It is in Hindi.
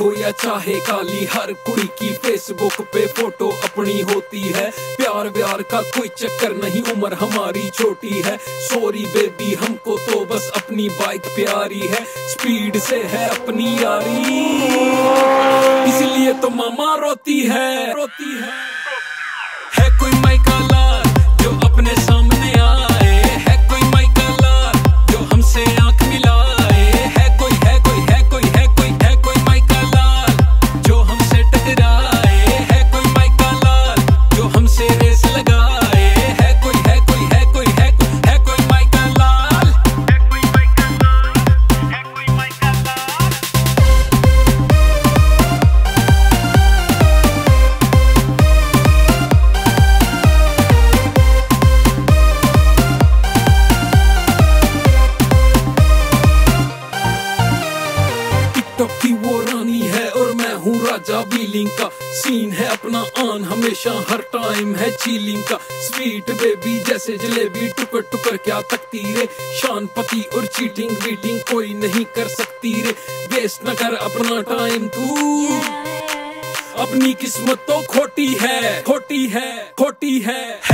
हो या चाहे काली, हर कुड़ी की फेसबुक पे फ़ोटो अपनी होती है। प्यार व्यार का कोई चक्कर नहीं, उम्र हमारी छोटी है। सॉरी बेबी हमको तो बस अपनी बाइक प्यारी है। स्पीड से है अपनी यारी। इसलिए तो मामा रोती है रोती है। टिकटॉक की वो रानी है और मैं हूँ राजा बीलिंग का सीन है अपना आन हमेशा हर टाइम है चीलिंग का। स्वीट बेबी जैसे जलेबी टुकर टुकर क्या तकती रे? शान पति और चीटिंग वीटिंग कोई नहीं कर सकती रे। वेस्ट न कर अपना टाइम तू। अपनी किस्मत तो खोटी है खोटी है खोटी है है।